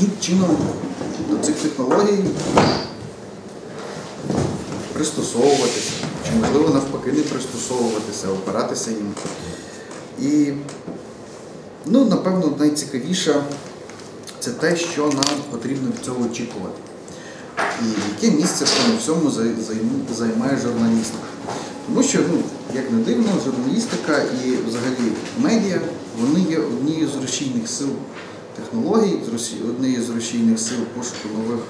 яким чином до цих технологій пристосовуватися, чи можливо навпаки не пристосовуватися, опиратися їм. І, ну, напевно, найцікавіше це те, що нам потрібно від цього очікувати. І яке місце в цьому всьому займає журналістика. Тому що, ну, як не дивно, журналістика і взагалі медіа, вони є однією з рушійних сил технологій, однією з рушійних сил пошуку нових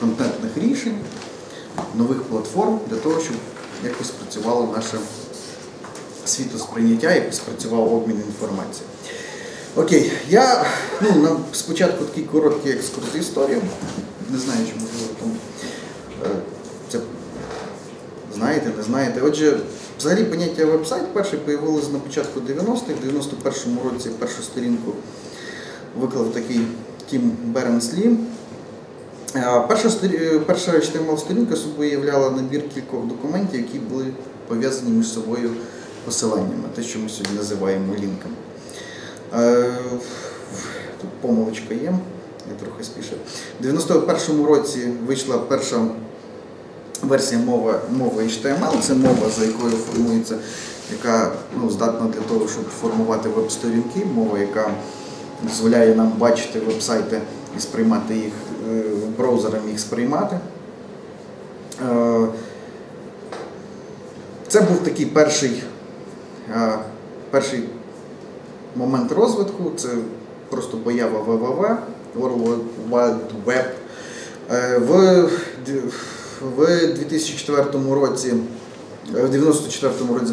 контентних рішень, нових платформ для того, щоб якось працювало наше світосприйняття, якось працював обмін інформацією. Окей, я ну, на, спочатку такий короткий екскурс в історію. Не знаю, чи можливо там е, знаєте, не знаєте. Отже, взагалі поняття веб-сайт перше появилося на початку 90-х, в 91-му році першу сторінку виклав такий Тім Беренслі. Е, Перша, е, перша HTML-сторінка собою являла набір кількох документів, які були пов'язані між собою посиланнями, те, що ми сьогодні називаємо лінками. Е, Тут помилочка є, я трохи спішив. У 91-му році вийшла перша версія мови, мови HTML, це мова, за якою формується, яка ну, здатна для того, щоб формувати веб-сторінки, мова, яка дозволяє нам бачити веб-сайти і сприймати їх е, браузером їх сприймати. Е, Це був такий перший, е, перший момент розвитку, це просто поява ВВВ, World Wide Web. В, в 2004 році, е, в 94 році,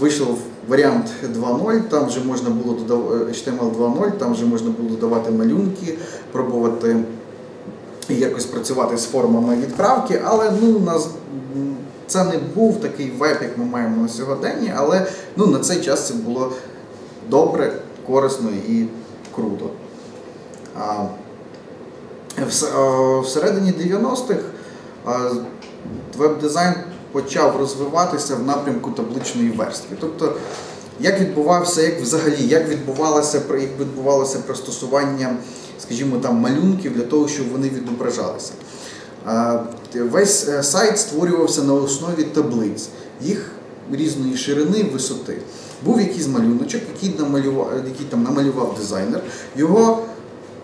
вийшов варіант 2.0, там вже можна було додавати HTML 2.0, там вже можна було додавати малюнки, пробувати якось працювати з формами відправки, але ну, нас це не був такий веб, як ми маємо на сьогодні, але ну, на цей час це було добре, корисно і круто. А, вс- Всередині 90-х а, веб-дизайн почав розвиватися в напрямку табличної верстки. Тобто, як відбувався, як взагалі, як відбувалося, як відбувалося пристосування, скажімо, там малюнків для того, щоб вони відображалися. Весь е, сайт створювався на основі таблиць, їх різної ширини, висоти. Був якийсь малюночок, який намалював, який там намалював дизайнер. Його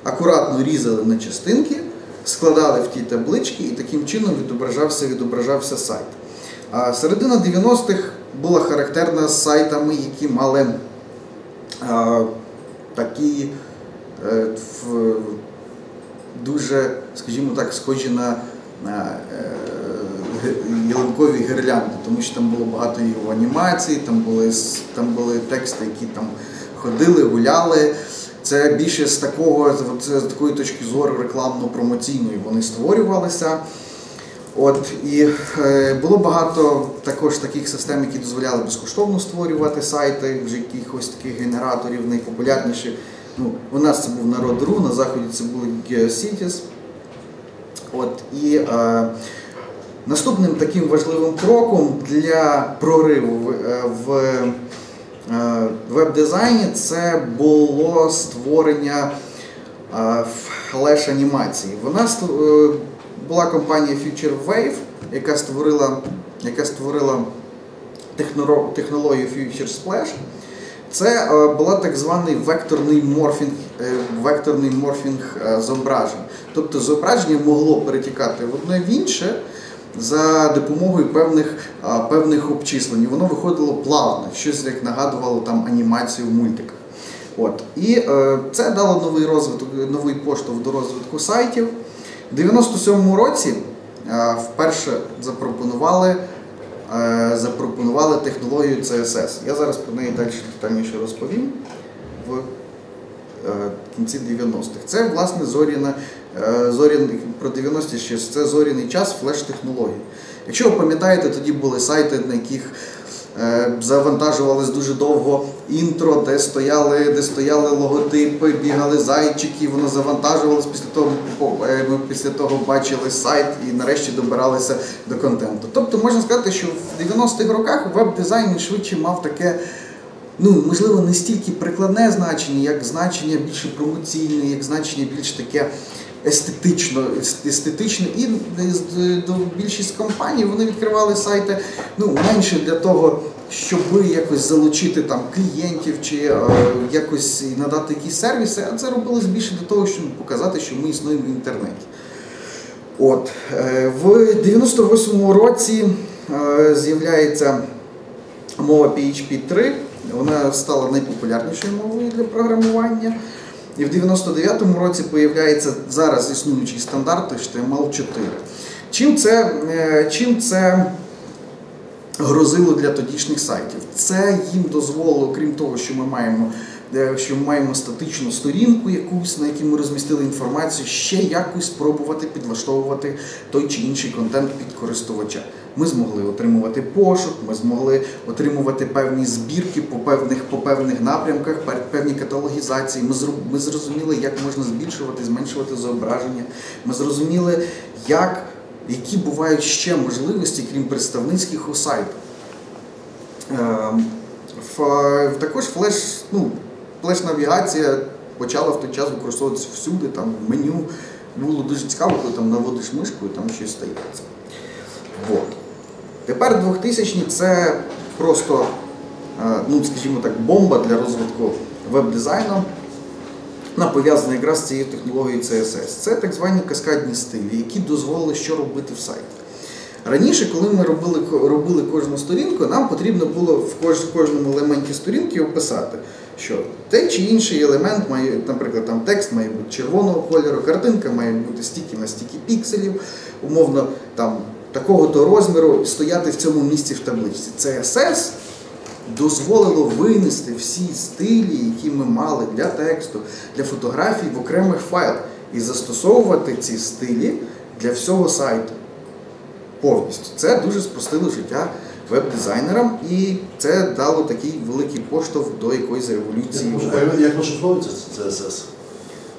акуратно різали на частинки, складали в ті таблички, і таким чином відображався, відображався сайт. А середина 90-х була характерна з сайтами, які мали а, такі е, в, дуже, скажімо так, схожі на, на е, ялинкові гірлянди, тому що там було багато його анімацій, там були, там були тексти, які там ходили, гуляли. Це більше з такого, це з такої точки зору рекламно-промоційної вони створювалися. От і е, було багато також таких систем, які дозволяли безкоштовно створювати сайти, вже якихось таких генераторів, найпопулярніші. Ну, у нас це був народ.ру, на заході це були GeoCities. От і е, наступним таким важливим кроком для прориву в, е, в веб-дизайні це було створення е, флеш-анімації. Вона е, була компанія Future Wave, яка створила, яка створила технологію Future Splash. Це е, була так званий векторний морфінг, е, векторний морфінг е, зображень. Тобто зображення могло перетікати в одне в інше за допомогою певних, певних обчислень. Воно виходило плавно, щось як нагадувало там анімацію в мультиках. От. І е, це дало новий розвиток, новий поштовх до розвитку сайтів. У 97-му році е, вперше запропонували, е, запропонували технологію CSS. Я зараз про неї далі детальніше розповім в е, кінці 90-х. Це, власне, зоряна, е, зоряний, про 90-ті ще це зоряний час флеш-технологій. Якщо ви пам'ятаєте, тоді були сайти, на яких е, завантажувалось дуже довго інтро, де стояли, де стояли логотипи, бігали зайчики, воно завантажувалось. Після того е, ми після того бачили сайт і нарешті добиралися до контенту. Тобто можна сказати, що в 90-х роках веб-дизайн швидше мав таке ну, можливо, не стільки прикладне значення, як значення більше промоційне, як значення більш таке естетично, естетичне. І до більшість компаній вони відкривали сайти ну, менше для того, щоб якось залучити там клієнтів чи е, якось надати якісь сервіси, а це робилось більше для того, щоб показати, що ми існуємо в інтернеті. От, е, В 98-му році е, з'являється мова PHP 3, вона стала найпопулярнішою мовою для програмування. І в 99-му році з'являється зараз існуючий стандарт HTML 4. Чим це, е, чим це грозило для тодішніх сайтів? Це їм дозволило, крім того, що ми маємо що ми маємо статичну сторінку, якусь, на якій ми розмістили інформацію, ще якось спробувати підлаштовувати той чи інший контент під користувача. Ми змогли отримувати пошук, ми змогли отримувати певні збірки по певних по певних напрямках, певні каталогізації. Ми ми зрозуміли, як можна збільшувати, зменшувати зображення. Ми зрозуміли, як, які бувають ще можливості, крім представницьких у сайту. Ем, також флеш, ну, флеш-навігація почала в той час використовуватися всюди, там в меню. Було дуже цікаво, коли там наводиш мишку і там щось стається. Вот. Тепер 2000 це просто, е, ну, скажімо так, бомба для розвитку веб-дизайну. Вона пов'язана якраз з цією технологією CSS. Це так звані каскадні стилі, які дозволили, що робити в сайті. Раніше, коли ми робили робили кожну сторінку, нам потрібно було в кожному елементі сторінки описати, що той чи інший елемент має, наприклад, там текст має бути червоного кольору, картинка має бути стільки на стільки пікселів, умовно там такого-то розміру стояти в цьому місці в табличці. CSS дозволило винести всі стилі, які ми мали для тексту, для фотографій в окремих файлах і застосовувати ці стилі для всього сайту. Повністю. Це дуже спростило життя веб-дизайнерам, і це дало такий великий поштовх до якоїсь революції. Як, як розшифровується CSS?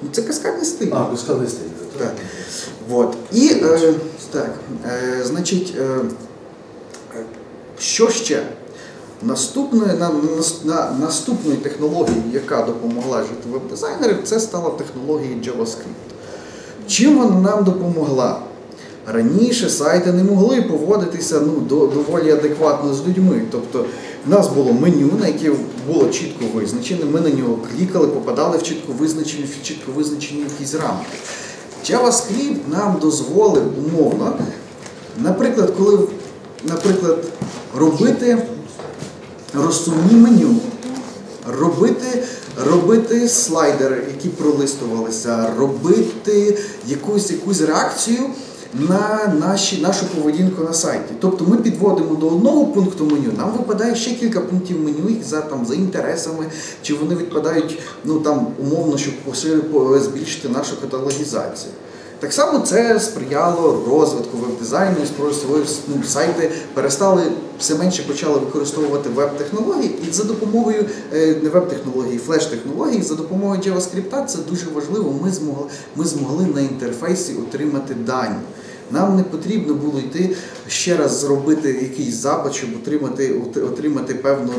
Ну, Це каскадний стиль. А, каскадний стиль. Так. Вот. І, е, так, е, значить, е, що ще? Наступною, на, на, наступною технологією, яка допомогла жити веб-дизайнерів, це стала технологія JavaScript. Чим вона нам допомогла? Раніше сайти не могли поводитися ну, доволі адекватно з людьми. Тобто в нас було меню, на яке було чітко визначене, ми на нього клікали, попадали в чітко визначені, в чітко визначені якісь рамки. JavaScript нам дозволив умовно, наприклад, коли наприклад, робити розсувні меню, робити робити слайдери, які пролистувалися, робити якусь якусь реакцію на наші, нашу поведінку на сайті. Тобто ми підводимо до одного пункту меню, нам випадає ще кілька пунктів меню за там, за інтересами, чи вони відпадають ну, там, умовно, щоб збільшити нашу каталогізацію. Так само це сприяло розвитку веб-дизайну, і ну, сайти перестали все менше почали використовувати веб-технології, і за допомогою е, не веб-технології, флеш-технології, за допомогою JavaScript це дуже важливо. Ми змогли, ми змогли на інтерфейсі отримати дані. Нам не потрібно було йти ще раз зробити якийсь запит, щоб отримати отримати певну,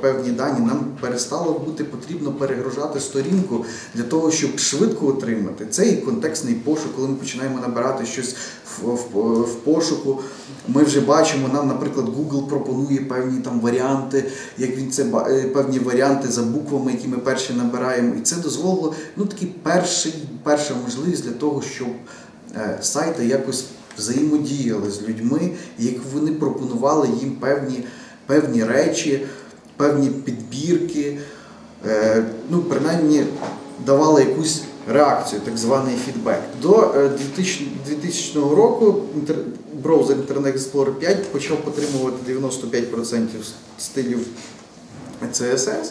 певні дані. Нам перестало бути потрібно перегружати сторінку для того, щоб швидко отримати. Це і контекстний пошук, коли ми починаємо набирати щось в, в, в пошуку. Ми вже бачимо, нам, наприклад, Google пропонує певні там варіанти, як він це е, певні варіанти за буквами, які ми перші набираємо. І це дозволило ну, такий перший, перша можливість для того, щоб сайти якось взаємодіяли з людьми, як вони пропонували їм певні певні речі, певні підбірки, е, ну, принаймні давали якусь реакцію, так званий фідбек. До 2000 е, року браузер Internet Explorer 5 почав отримувати 95% стилів CSS.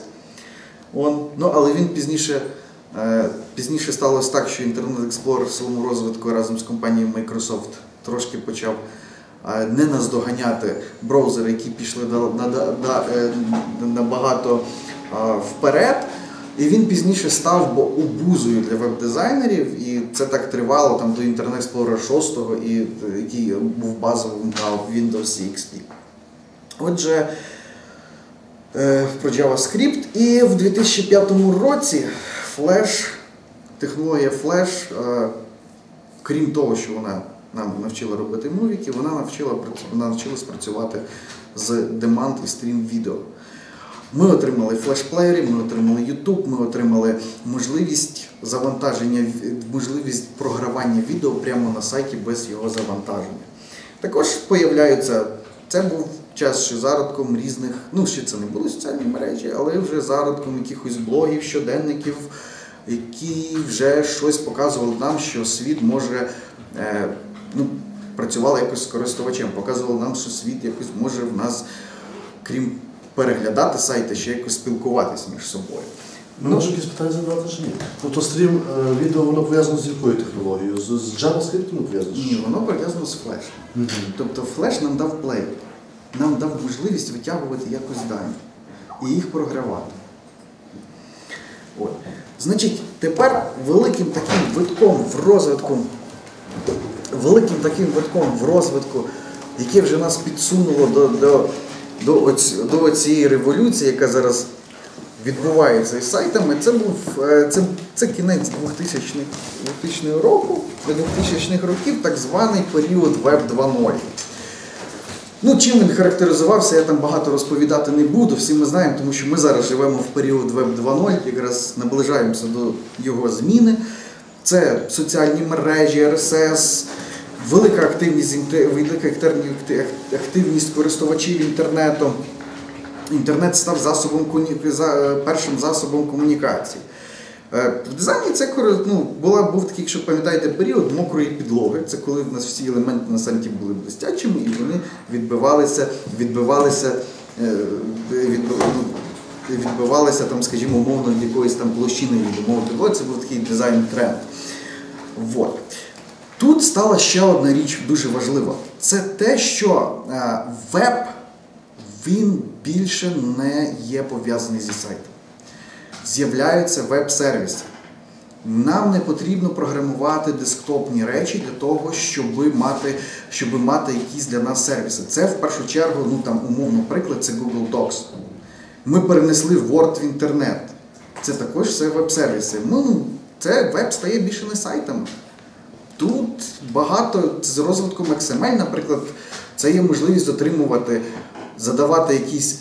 Он, ну, Але він пізніше Е, пізніше сталося так, що Internet Explorer в своєму розвитку разом з компанією Microsoft трошки почав е, не наздоганяти браузери, які пішли е, набагато вперед. І він пізніше став обузою для веб-дизайнерів, і це так тривало там до Internet Explorer 6, і, який був базовим на Windows XP. Отже, е, про JavaScript. І в 2005 році Flash, технологія Flash, е, крім того, що вона нам навчила робити мувіки, вона навчила навчилась працювати з demand і стрім відео. Ми отримали флешплеєри, ми отримали YouTube, ми отримали можливість завантаження, можливість програвання відео прямо на сайті без його завантаження. Також появляються, це був час ще зародком різних, ну ще це не були соціальні мережі, але вже зародком якихось блогів, щоденників, які вже щось показували нам, що світ може е, ну, працювали якось з користувачем, показували нам, що світ якось може в нас, крім переглядати сайти, ще якось спілкуватись між собою. Ну, можу якісь питання задавати чи ні? Тобто стрім е, відео воно пов'язано з якою технологією? З, з JavaScript воно пов'язано? Ні, воно пов'язано з флешем. Мгм. Тобто флеш нам дав плей, нам дав можливість витягувати якось дані і їх програвати. От. Значить, тепер великим таким витком в розвитку, великим таким витком в розвитку, яке вже нас підсунуло до, до, до, оць, до цієї революції, яка зараз відбувається із сайтами, це був е, це, це кінець 2000 2000 року, 2000-х років, так званий період Web 2.0. Ну, чим він характеризувався, я там багато розповідати не буду. Всі ми знаємо, тому що ми зараз живемо в період Web 2.0, якраз наближаємося до його зміни. Це соціальні мережі, RSS, велика активність, велика активність користувачів інтернету. Інтернет став засобом першим засобом комунікації. Е, В дизайні це ну, була, був такий, якщо пам'ятаєте, період мокрої підлоги. Це коли в нас всі елементи на сайті були блистячими і вони відбивалися, відбивалися, е, ну, відбивалися там, скажімо, умовно від якоїсь там площини від умови підлоги. Це був такий дизайн-тренд. Вот. Тут стала ще одна річ дуже важлива. Це те, що е, веб він більше не є пов'язаний зі сайтом. З'являються веб-сервіси. Нам не потрібно програмувати десктопні речі для того, щоб мати, щоб мати якісь для нас сервіси. Це в першу чергу, ну там умовно приклад, це Google Docs. Ми перенесли Word в інтернет. Це також все веб-сервіси. Ну, це веб стає більше не сайтами. Тут багато з розвитком XML, наприклад, це є можливість отримувати, задавати якісь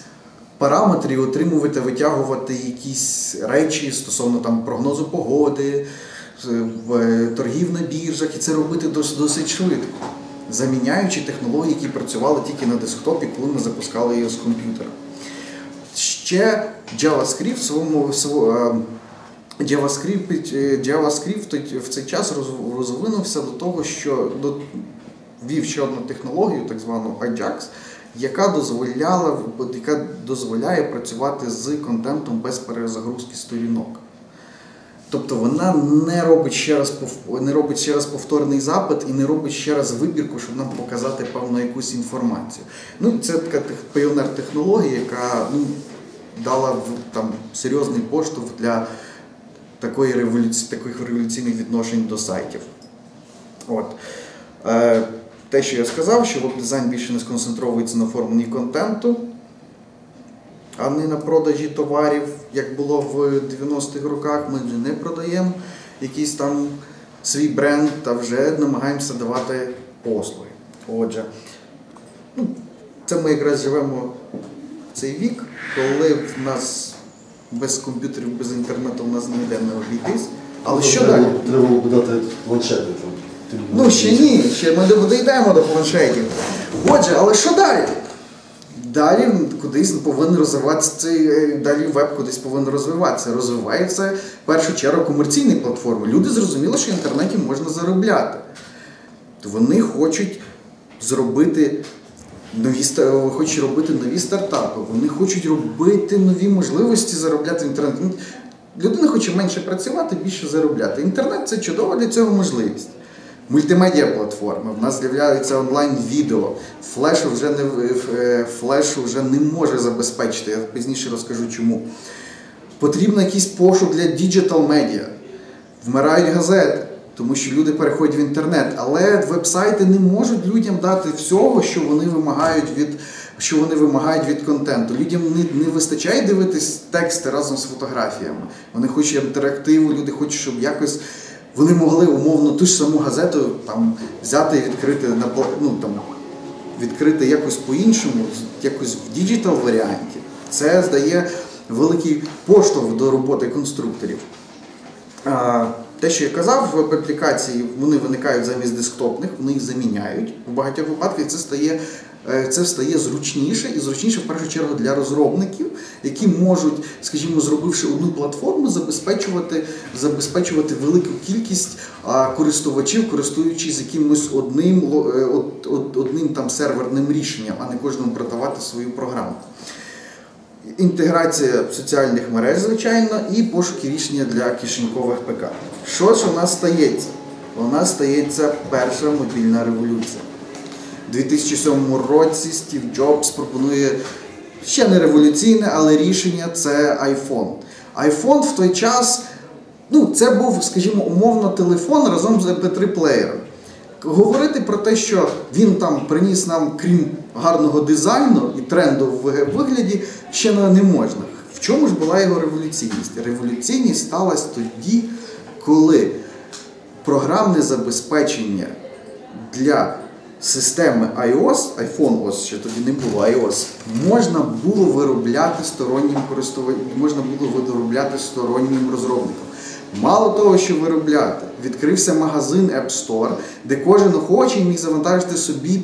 параметри, і отримувати, витягувати якісь речі стосовно там прогнозу погоди, е, торгів на біржах, і це робити досить швидко, заміняючи технології, які працювали тільки на десктопі, коли ми запускали її з комп'ютера. Ще JavaScript в своєму сво- е, JavaScript, е, JavaScript в цей час розвинувся до того, що ввів ще одну технологію, так звану Ajax, яка дозволяла, яка дозволяє працювати з контентом без перезагрузки сторінок. Тобто вона не робить ще раз не робить ще раз повторний запит і не робить ще раз вибірку, щоб нам показати певну якусь інформацію. Ну, це така піонер технологія, яка ну, дала там серйозний поштовх для такої революції, таких революційних відношень до сайтів. От. Е, те, що я сказав, що веб-дизайн більше не сконцентровується на оформленні контенту, а не на продажі товарів, як було в 90-х роках. Ми вже не продаємо якийсь там свій бренд та вже намагаємося давати послуги. Отже, ну, це ми якраз живемо в цей вік, коли в нас без комп'ютерів, без інтернету в нас ніде не обійтись. Але що треба, далі? Треба було дати планшети. Там. Ну ще ні, ще ми дійдемо до планшетів. Отже, але що далі? Далі кудись повинен розвиватися цей е, далі веб кудись повинен розвиватися. Розвиваються в першу чергу комерційні платформи. Люди зрозуміли, що в інтернеті можна заробляти. То вони хочуть зробити нові хочуть робити нові стартапи. Вони хочуть робити нові можливості заробляти в інтернеті. Людина хоче менше працювати, більше заробляти. Інтернет це чудова для цього можливість. Мультимедіа платформи, в нас з'являються онлайн-відео. Flash вже не е, Flash вже не може забезпечити. Я пізніше розкажу чому. Потрібен якийсь пошук для digital медіа. Вмирають газети, тому що люди переходять в інтернет, але веб-сайти не можуть людям дати всього, що вони вимагають від що вони вимагають від контенту. Людям не, не вистачає дивитись тексти разом з фотографіями. Вони хочуть інтерактиву, люди хочуть, щоб якось вони могли умовно ту ж саму газету там взяти і відкрити на ну, там, відкрити якось по-іншому, якось в digital варіанті. Це здає великий поштовх до роботи конструкторів. Те, що я казав, веб-аплікації вони виникають замість десктопних, вони їх заміняють. У багатьох випадках це стає, е, це стає зручніше і зручніше в першу чергу для розробників, які можуть, скажімо, зробивши одну платформу, забезпечувати, забезпечувати велику кількість користувачів, користуючись якимось одним, е, од- од- одним там серверним рішенням, а не кожному продавати свою програму. Інтеграція соціальних мереж, звичайно, і пошуки рішення для кишенькових ПК. Що ж у нас стається? У нас стається перша мобільна революція. У 2007 році Стів Джобс пропонує ще не революційне, але рішення це iPhone. iPhone в той час, ну, це був, скажімо, умовно телефон разом з MP3-плеєром. Говорити про те, що він там приніс нам, крім гарного дизайну і тренду в вигляді, ще не можна. В чому ж була його революційність? Революційність сталася тоді, коли програмне забезпечення для системи iOS, iPhone OS ще тоді не було iOS, можна було виробляти стороннім користувачам, можна було виробляти стороннім розробникам. Мало того, що виробляти, відкрився магазин App Store, де кожен охочий міг завантажити собі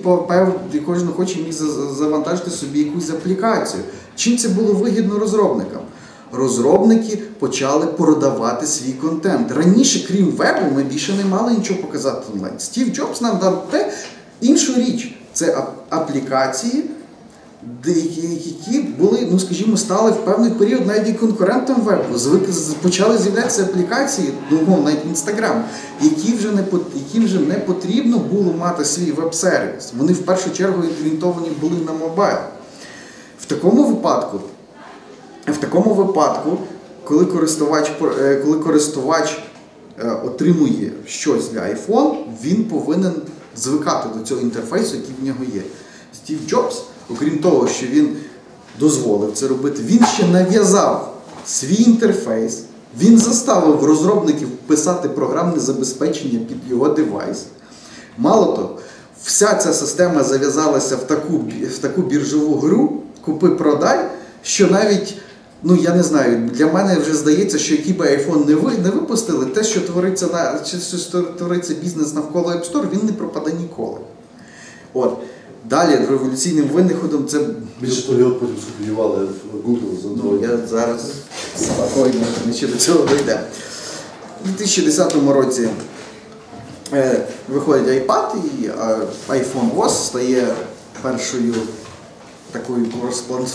де кожен охочий міг за- за- завантажити собі якусь аплікацію. Чим це було вигідно розробникам? Розробники почали продавати свій контент. Раніше, крім вебу, ми більше не мали нічого показати онлайн. Стів Джобс нам дав те іншу річ. Це аплікації, які були, ну скажімо, стали в певний період навіть і конкурентом вебу. Звик почали з'являтися аплікації, ну умовно, навіть Інстаграм, які вже не яким вже не потрібно було мати свій веб-сервіс. Вони в першу чергу орієнтовані були на мобайл. В такому випадку, в такому випадку, коли користувач, е, коли користувач е, отримує щось для iPhone, він повинен звикати до цього інтерфейсу, який в нього є. Стів Джобс, окрім того, що він дозволив це робити, він ще нав'язав свій інтерфейс, він заставив розробників писати програмне забезпечення під його девайс. Мало того, вся ця система зав'язалася в таку, в таку біржову гру купи-продай, що навіть, ну я не знаю, для мене вже здається, що який би iPhone не, ви, не випустили, те, що твориться на що твориться бізнес навколо App Store, він не пропаде ніколи. От. Далі революційним винаходом це Більше того, його потім скопіювали в Google за Ну, я зараз спокійно ще до цього дійде. У 2010 році е, виходить iPad і е, iPhone OS стає першою такою крос-план-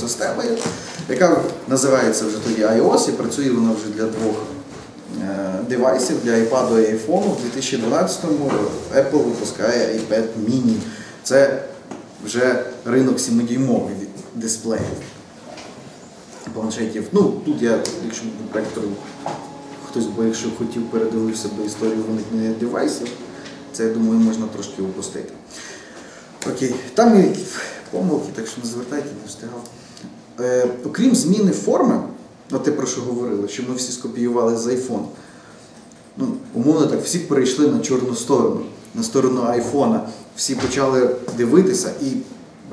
системою, яка називається вже тоді iOS і працює вона вже для двох девайсів для iPad і iPhone. У 2012-му Apple випускає iPad mini. Це вже ринок 7-дюймових дисплеїв планшетів. Ну, тут я, якщо буду проектором, хтось би, якщо хотів, передивився би історію виникнення девайсів, це, я думаю, можна трошки опустити. Окей, там і помилки, так що не звертайте, не встигав. Е, окрім зміни форми, от те, про що говорили, що ми всі скопіювали з iPhone. Ну, умовно так, всі перейшли на чорну сторону, на сторону айфона. Всі почали дивитися, і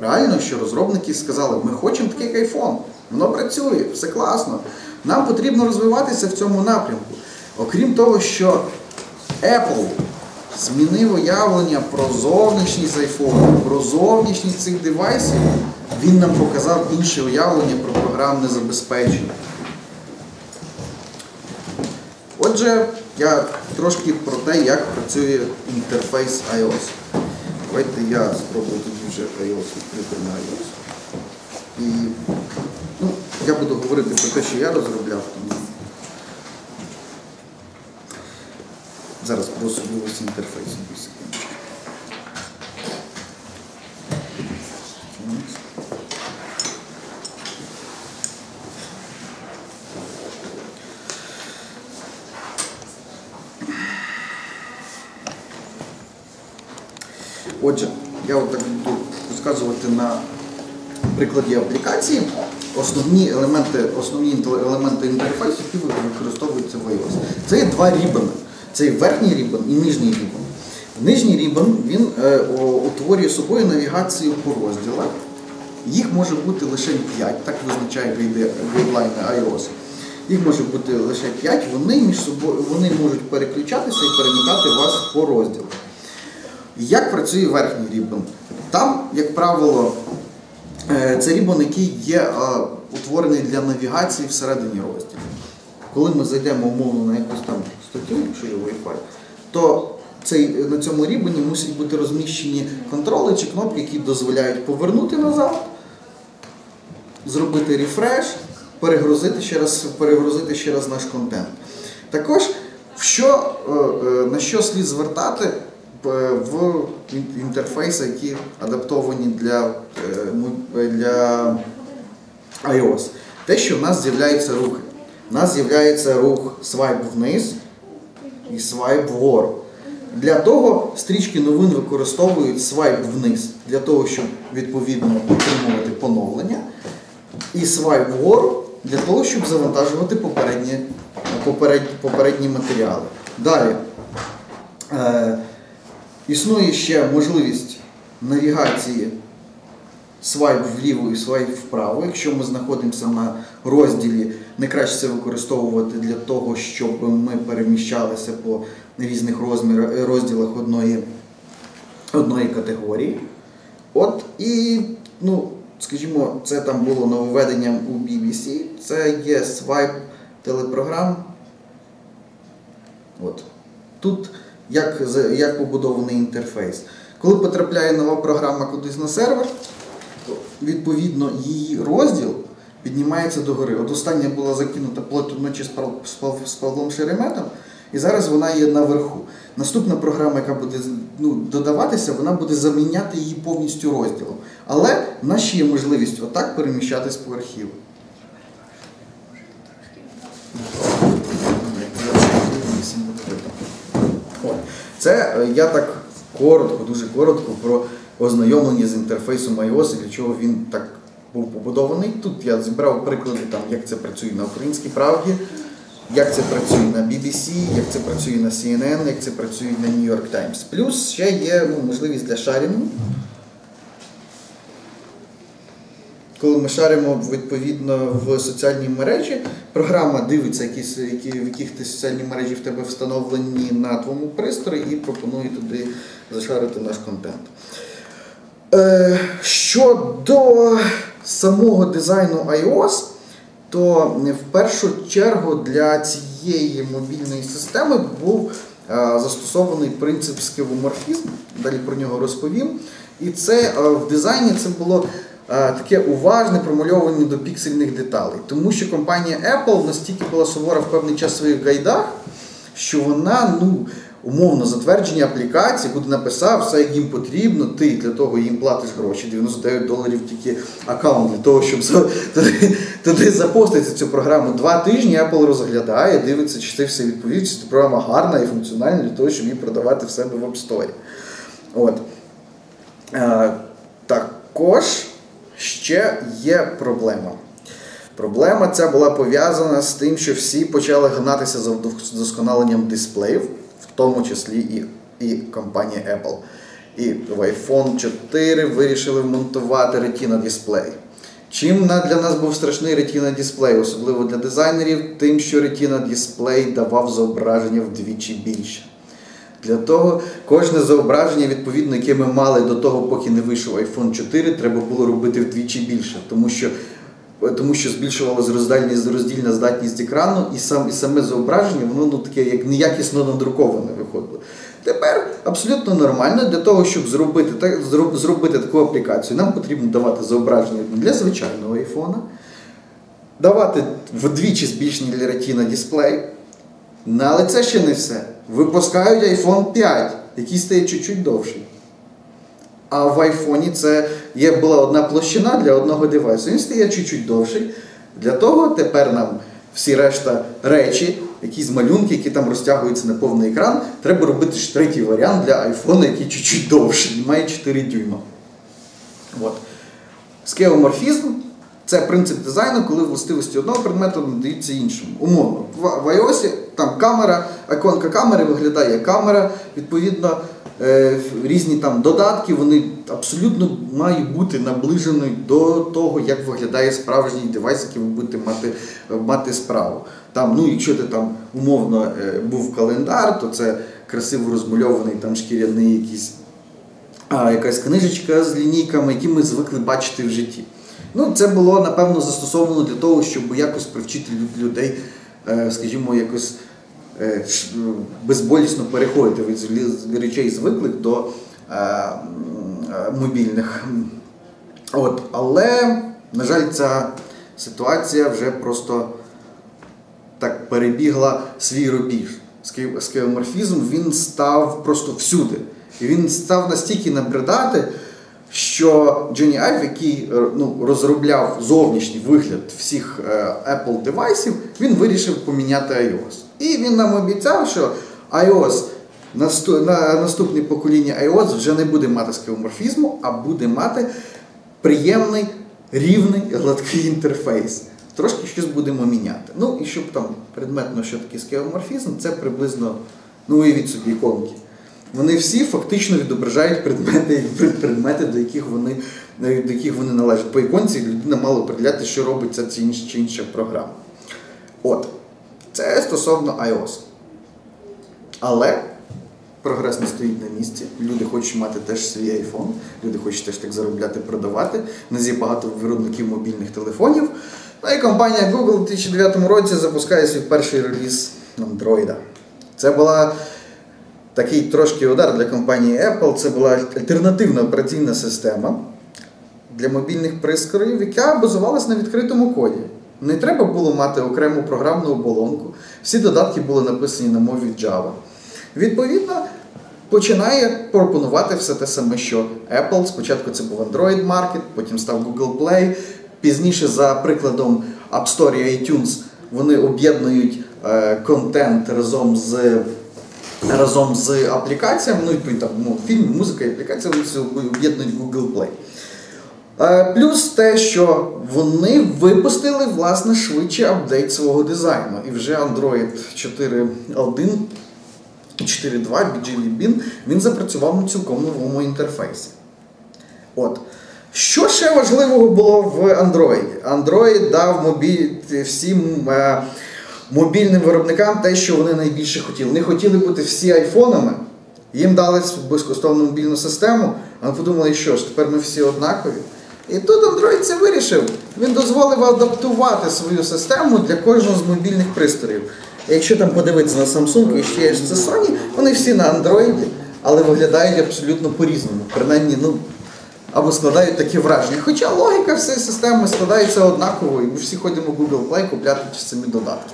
реально, що розробники сказали, ми хочемо такий як iPhone. Воно працює, все класно. Нам потрібно розвиватися в цьому напрямку. Окрім того, що Apple змінив уявлення про зовнішність iPhone, про зовнішність цих девайсів, він нам показав інше уявлення про програмне забезпечення. Отже, я трошки про те, як працює інтерфейс iOS. Давайте я спробую тоді вже iOS відкрити на iOS. І ну, я буду говорити про те, що я розробляв. Тому... Зараз про особливості інтерфейсу. Отже, я отак буду розказувати на прикладі аплікації основні елементи, основні елементи інтерфейсу, які використовуються в iOS. Це є два рібани. Це є верхній рібан і нижній рібан. Нижній рібан він е, о- утворює собою навігацію по розділах. Їх може бути лише 5, так визначає гайдлайни iOS. Їх може бути лише 5, вони між собою вони можуть переключатися і перемикати вас по розділах. Як працює верхній рібан? Там, як правило, е, це рібан, який є е, утворений для навігації всередині розділу. Коли ми зайдемо умовно на якусь там статтю, якщо є Wi-Fi, то цей, на цьому рібані мусять бути розміщені контроли чи кнопки, які дозволяють повернути назад, зробити рефреш, перегрузити ще раз, перегрузити ще раз наш контент. Також що, е, на що слід звертати в інтерфейси, які адаптовані для, е, е, для iOS. Те, що в нас з'являються рухи. У нас з'являється рух свайп вниз і свайп вгору. Для того стрічки новин використовують свайп вниз, для того, щоб відповідно отримувати поновлення, і свайп вгору для того, щоб завантажувати попередні, попередні матеріали. Далі. Існує ще можливість навігації свайп вліво і свайп вправо. Якщо ми знаходимося на розділі, не краще це використовувати для того, щоб ми переміщалися по різних розмірах, розділах одної, одної категорії. От і, ну, скажімо, це там було нововведенням у BBC. Це є свайп телепрограм. От. Тут як, як побудований інтерфейс. Коли потрапляє нова програма кудись на сервер, то відповідно її розділ піднімається догори. От остання була закинута плоть Пав- з Павлом Шереметом, і зараз вона є наверху. Наступна програма, яка буде ну, додаватися, вона буде заміняти її повністю розділом. Але в нас ще є можливість отак переміщатись по архіву. От. Це е, я так коротко, дуже коротко про ознайомлення з інтерфейсом iOS і для чого він так був побудований. Тут я зібрав приклади, там, як це працює на українській правді, як це працює на BBC, як це працює на CNN, як це працює на New York Times. Плюс ще є ну, можливість для шарінгу. Коли ми шаримо відповідно в соціальній мережі, програма дивиться, які, які, в яких ти соціальні мережі в тебе встановлені на твоєму пристрої і пропонує туди зашарити наш контент. Е, щодо самого дизайну iOS, то в першу чергу для цієї мобільної системи був е, застосований принцип скевоморфізму. Далі про нього розповім. І це е, в дизайні це було таке уважне промальовування до піксельних деталей. Тому що компанія Apple настільки була сувора в певний час в своїх гайдах, що вона, ну, умовно, затвердження аплікації, куди написав все, як їм потрібно, ти для того їм платиш гроші, 99 доларів тільки аккаунт для того, щоб туди, туди запостити цю програму. Два тижні Apple розглядає, дивиться, чи це все відповідь, чи ця програма гарна і функціональна для того, щоб її продавати в себе в App Store. От. Е, також ще є проблема. Проблема ця була пов'язана з тим, що всі почали гнатися за вдосконаленням дисплеїв, в тому числі і, і компанія Apple. І в iPhone 4 вирішили вмонтувати Retina дисплей. Чим для нас був страшний Retina дисплей, особливо для дизайнерів, тим, що Retina дисплей давав зображення вдвічі більше. Для того кожне зображення, відповідно, яке ми мали до того, поки не вийшов iPhone 4, треба було робити вдвічі більше, тому що, тому що збільшувалася роздільна здатність екрану, і, сам, і саме зображення, воно ну, таке як неякісно надруковане виходило. Тепер абсолютно нормально для того, щоб зробити, так, зроб- зробити таку аплікацію, нам потрібно давати зображення для звичайного iPhone, давати вдвічі збільшений для Retina дисплей. Ну, але це ще не все. Випускають iPhone 5, який стає чуть-чуть довший. А в iPhone це є, була одна площина для одного девайсу. Він стає чуть-чуть довший. Для того тепер нам всі решта речі, якісь малюнки, які там розтягуються на повний екран, треба робити ж третій варіант для iPhone, який чуть-чуть довший, має 4 дюйма. От. Скеоморфізм це принцип дизайну, коли властивості одного предмету надаються іншому. Умовно, в, iOS там камера, іконка камери виглядає як камера, відповідно, е, різні там додатки, вони абсолютно мають бути наближені до того, як виглядає справжній девайс, який ви будете мати, мати справу. Там, ну, якщо ти там умовно е, був календар, то це красиво розмальований там шкіряний якийсь якась книжечка з лінійками, які ми звикли бачити в житті. Ну, це було напевно застосовано для того, щоб якось привчити людей, е, скажімо, якось е, безболісно переходити від речей звиклих до е, мобільних. От, але, на жаль, ця ситуація вже просто так перебігла свій рубіж. Скеоморфізм він став просто всюди. І він став настільки набридати, що Джонні Айв, який е, ну, розробляв зовнішній вигляд всіх е, Apple девайсів, він вирішив поміняти iOS. І він нам обіцяв, що iOS на наступне покоління iOS вже не буде мати скеоморфізму, а буде мати приємний, рівний, гладкий інтерфейс. Трошки щось будемо міняти. Ну і щоб там предметно, що таке скеоморфізм, це приблизно, ну уявіть собі іконки. Вони всі фактично відображають предмети, пред- предмети до, яких вони, до яких вони належать. По іконці людина мала определяти, що робить ця чи інша, програма. От. Це стосовно iOS. Але прогрес не стоїть на місці. Люди хочуть мати теж свій iPhone, люди хочуть теж так заробляти, продавати. Нас є багато виробників мобільних телефонів. Ну і компанія Google у 2009 році запускає свій перший реліз Android. Це була такий трошки удар для компанії Apple. Це була альтернативна операційна система для мобільних пристроїв, яка базувалась на відкритому коді. Не треба було мати окрему програмну оболонку. Всі додатки були написані на мові Java. Відповідно, починає пропонувати все те саме, що Apple. Спочатку це був Android Market, потім став Google Play. Пізніше, за прикладом App Store і iTunes, вони об'єднують е, контент разом з разом з аплікаціями, ну, відповідно, там, ну, фільм, музика і аплікація, об'єднують Google Play. Е, Плюс те, що вони випустили власне швидший апдейт свого дизайну. І вже Android 4.1 і 4.2 BG Bean, він запрацював на цілком новому інтерфейсі. От. Що ще важливого було в Android? Android дав мобіль всім е, мобільним виробникам те, що вони найбільше хотіли. Вони хотіли бути всі айфонами, їм дали безкоштовну мобільну систему, а подумали, що ж, тепер ми всі однакові. І тут Android це вирішив. Він дозволив адаптувати свою систему для кожного з мобільних пристроїв. Якщо там подивитися на Samsung і ще ж це Sony, вони всі на Android, але виглядають абсолютно по-різному. Принаймні, ну, або складають таке враження. Хоча логіка всієї системи складається однаково, і ми всі ходимо в Google Play купляти самі додатки.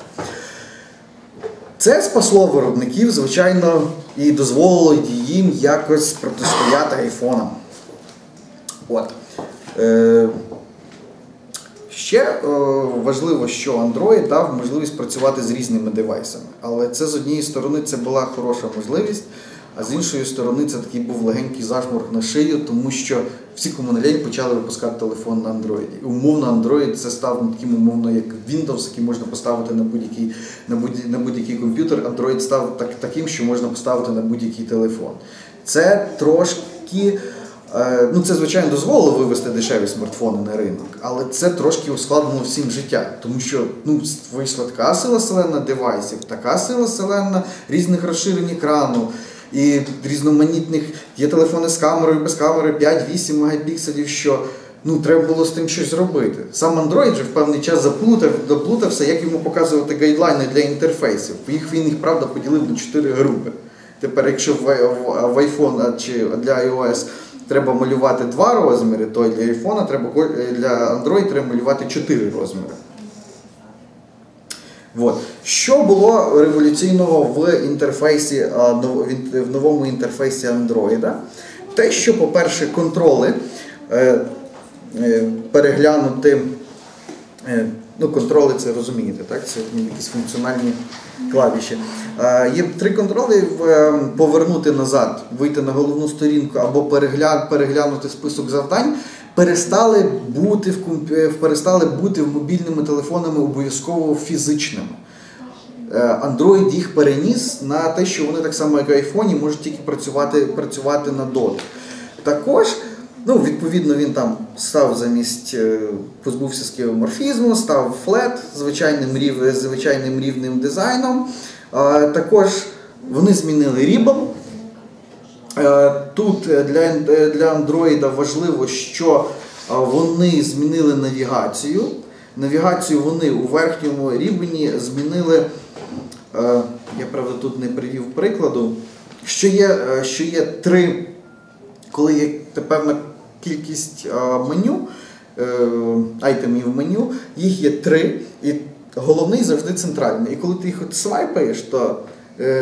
Це спасло виробників, звичайно, і дозволило їм якось протистояти айфонам. От. Е, ще е, важливо, що Android дав можливість працювати з різними девайсами. Але це з однієї сторони це була хороша можливість, а з іншої сторони це такий був легенький зашморг на шию, тому що всі комунальні почали випускати телефон на Android. І умовно Android це став таким умовно, як Windows, який можна поставити на будь-який на будь, на будь-який комп'ютер. Android став так, таким, що можна поставити на будь-який телефон. Це трошки. Е, Ну, це, звичайно, дозволило вивести дешеві смартфони на ринок, але це трошки ускладнило всім життя, тому що ну, вийшла така сила селена девайсів, така сила селена різних розширень екрану і різноманітних є телефони з камерою, без камери 5-8 мегапікселів, що ну, треба було з тим щось зробити. Сам Android же в певний час заплутав, доплутався, як йому показувати гайдлайни для інтерфейсів. Їх він їх правда поділив на 4 групи. Тепер, якщо в, iPhone чи для iOS треба малювати два розміри, то для iPhone треба для Android треба малювати чотири розміри. От. Що було революційного в інтерфейсі, в новому інтерфейсі Android? Те, що, по-перше, контроли переглянути, ну, контроли це розумієте, так? Це якісь функціональні клавіші. Є три контроли: повернути назад, вийти на головну сторінку або переглянути список завдань. Перестали бути в перестали бути мобільними телефонами обов'язково фізичними. Е, Android їх переніс на те, що вони так само, як і iPhone, можуть тільки працювати, працювати на дотик. Також, ну, відповідно, він там став замість, е, позбувся скеоморфізму, став флет звичайним, рів, звичайним рівним дизайном. Е, Також вони змінили Ribbon. Е, Тут е, для, е, для Android важливо, що вони змінили навігацію. Навігацію вони у верхньому рівні змінили. Я правда тут не привів прикладу. Що є, що є три, коли є певна кількість меню, айтемів меню, їх є три, і головний завжди центральний. І коли ти їх от свайпаєш, то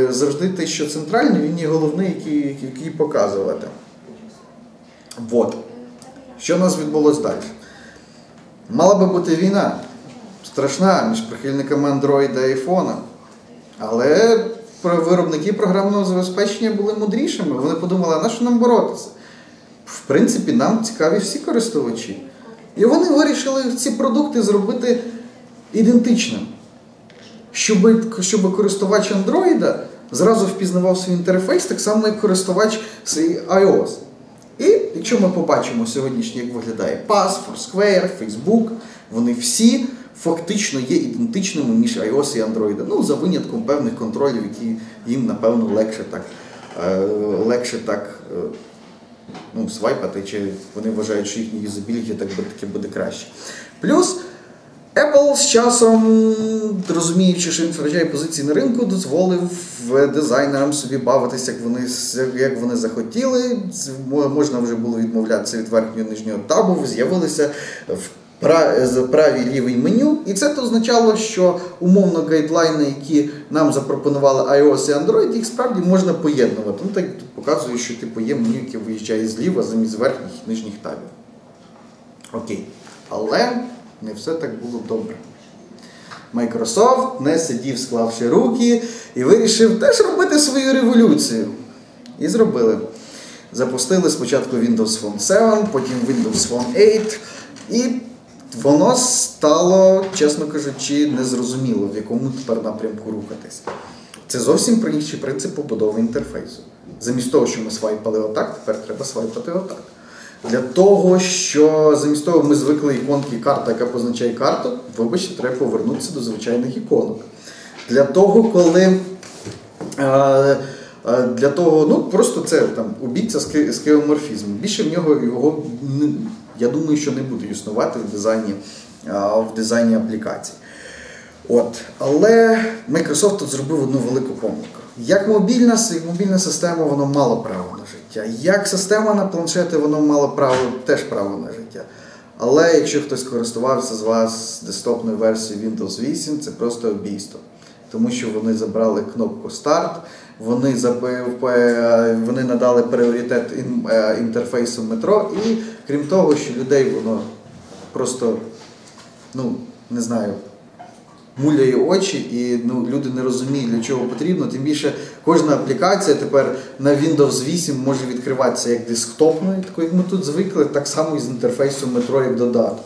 завжди те, що центральний, він є головний, який, який, показувати. Вот. Що у нас відбулося далі? Мала би бути війна страшна між прихильниками Android і iPhone. Але виробники програмного забезпечення були мудрішими. Вони подумали, на що нам боротися? В принципі, нам цікаві всі користувачі. І вони вирішили ці продукти зробити ідентичним. Щоб, щоб користувач Android зразу впізнавав свій інтерфейс, так само, як користувач iOS. І якщо ми побачимо сьогоднішній, як виглядає Pass, Foursquare, Facebook, вони всі фактично є ідентичними між iOS і Android. Ну, за винятком певних контролів, які їм, напевно, легше так, е, легше так е, ну, свайпати, чи вони вважають, що їхній юзабіліті так би таки буде краще. Плюс Apple з часом, розуміючи, що він втрачає позиції на ринку, дозволив дизайнерам собі бавитися, як вони, як вони захотіли. Можна вже було відмовлятися від верхнього нижнього табу, з'явилися в правій лівий меню. І це означало, що умовно гайдлайни, які нам запропонували iOS і Android, їх справді можна поєднувати. Ну так показує, що типу є меню, яке виїжджає зліва замість верхніх і нижніх табів. Окей. Але не все так було добре. Microsoft не сидів, склавши руки, і вирішив теж робити свою революцію. І зробили. Запустили спочатку Windows Phone 7, потім Windows Phone 8, і воно стало, чесно кажучи, незрозуміло, в якому тепер напрямку рухатись. Це зовсім про інший принцип побудови інтерфейсу. Замість того, що ми свайпали отак, тепер треба свайпати отак. Для того, що замість того ми звикли іконки карта, яка позначає карту, вибачте, треба повернутися до звичайних іконок. Для того, коли е, е, для того, ну просто це там обійця з скеоморфізм. Більше в нього його я думаю, що не буде існувати в дизайні, е, в дизайні аплікацій. От. Але Microsoft тут зробив одну велику помилку. Як мобільна, мобільна система, воно мало право на життя. Як система на планшети, воно мало право, теж право на життя. Але якщо хтось користувався з вас десктопною версією Windows 8, це просто обійство. Тому що вони забрали кнопку Старт, вони, е, вони надали пріоритет е, інтерфейсу метро, і крім того, що людей воно просто, ну, не знаю, муляє очі, і ну, люди не розуміють, для чого потрібно. Тим більше кожна аплікація тепер на Windows 8 може відкриватися як десктопною, такою, як ми тут звикли, так само і з інтерфейсом метро як додаток.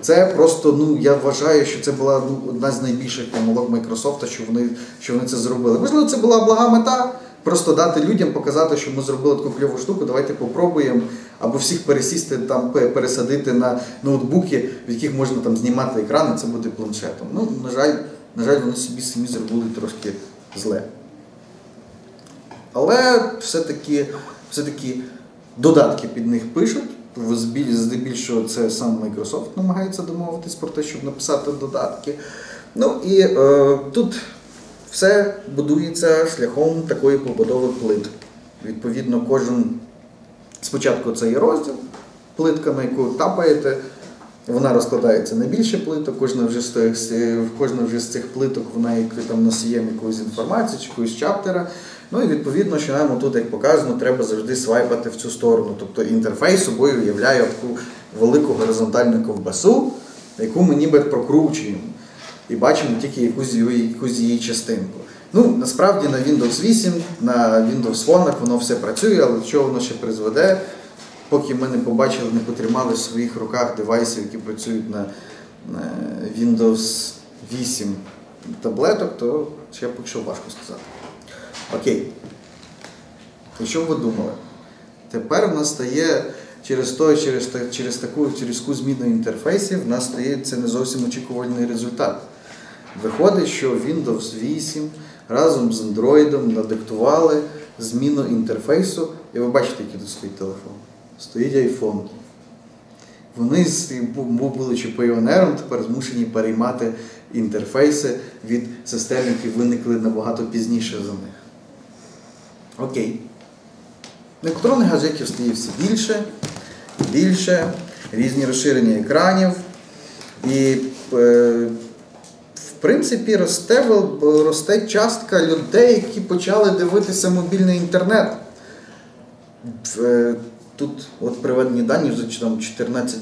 Це просто, ну я вважаю, що це була ну, одна з найбільших помилок Microsoft, що вони, що вони це зробили. Можливо, це була блага мета. Просто дати людям показати, що ми зробили таку кльову штуку, давайте попробуємо, або всіх пересісти там, пересадити на ноутбуки, в яких можна там знімати екрани, це буде планшетом. Ну, на жаль, на жаль, вони собі самі зробили трошки зле. Але все-таки, все-таки додатки під них пишуть. Здебільшого це сам Microsoft намагається домовитись про те, щоб написати додатки. Ну і е, тут все будується шляхом такої побудови плит. Відповідно, кожен спочатку це є розділ, плитка, на яку тапаєте. Вона розкладається на більше плиток, кожна вже з тих, кожна вже з цих плиток вона там носієм якоїсь інформації чи якоїсь чаптера. Ну і відповідно, що нам тут, як показано, треба завжди свайпати в цю сторону. Тобто інтерфейс собою уявляє таку велику горизонтальну ковбасу, яку ми ніби прокручуємо. І бачимо тільки якусь якусь її частинку. Ну, насправді на Windows 8, на Windows Phone воно все працює, але чого воно ще призведе, поки ми не побачили, не потримали в своїх руках девайсів, які працюють на, Windows 8 таблеток, то ще поки що важко сказати. Окей. І що ви думали? Тепер в нас стає через то, через, через таку через таку зміну інтерфейсів, в нас стає це не зовсім очікувальний результат. Виходить, що Windows 8 разом з Android надиктували зміну інтерфейсу, і ви бачите, який тут стоїть телефон. Стоїть iPhone. Вони, будучи піонером, тепер змушені переймати інтерфейси від систем, які виникли набагато пізніше за них. Окей. Електронних гаджетів стає все більше, більше, різні розширення екранів. І е, принципі росте, росте частка людей, які почали дивитися мобільний інтернет. Е, Тут от приведені дані вже там 14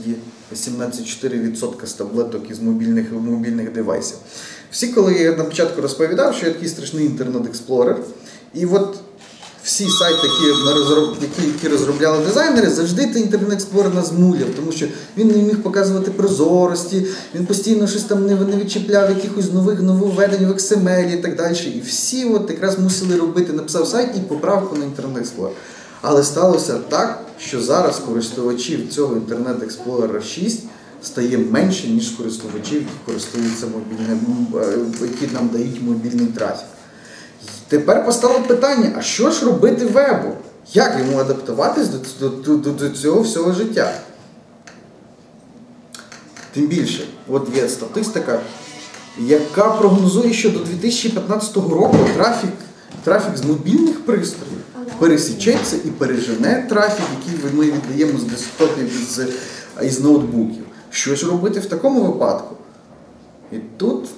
18,4% з таблеток із мобільних, мобільних девайсів. Всі, коли я на початку розповідав, що я такий страшний інтернет-експлорер, і от всі сайти, які, які, розробляли дизайнери, завжди той інтернет-експлорер нас муляв, тому що він не міг показувати прозорості, він постійно щось там не, не відчіпляв якихось нових нововведень в XML і так далі. І всі от якраз мусили робити, написав сайт і поправку на інтернет-експлорер. Але сталося так, що зараз користувачів цього Internet Explorer 6 стає менше, ніж користувачів, які користуються мобільним, е, які нам дають мобільний трафік. Тепер постало питання: а що ж робити вебу? Як йому адаптуватись до, до, до, до цього всього життя? Тим більше, от є статистика, яка прогнозує, що до 2015 року трафік, трафік з мобільних пристроїв пересічеться і пережене трафік, який ми віддаємо з десктопів із, із ноутбуків. Що ж робити в такому випадку? І тут